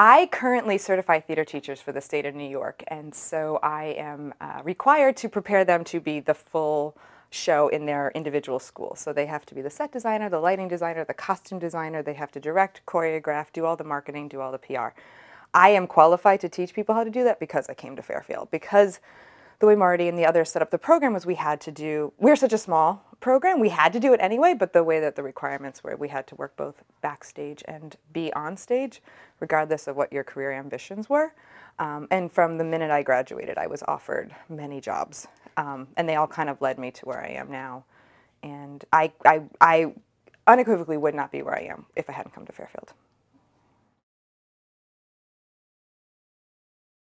I currently certify theater teachers for the state of New York, and so I am uh, required to prepare them to be the full show in their individual school. So they have to be the set designer, the lighting designer, the costume designer, they have to direct, choreograph, do all the marketing, do all the PR. I am qualified to teach people how to do that because I came to Fairfield. Because the way Marty and the others set up the program was we had to do, we're such a small program, we had to do it anyway, but the way that the requirements were, we had to work both backstage and be on stage, regardless of what your career ambitions were. Um, and from the minute I graduated, I was offered many jobs, um, and they all kind of led me to where I am now. And I, I, I unequivocally would not be where I am if I hadn't come to Fairfield.